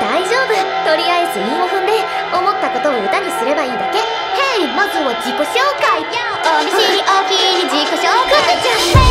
大丈夫。とりあえず韻を踏んで思ったことを歌にすればいいだけ。ヘイまずは自己紹介。お見知りおきに自己紹介。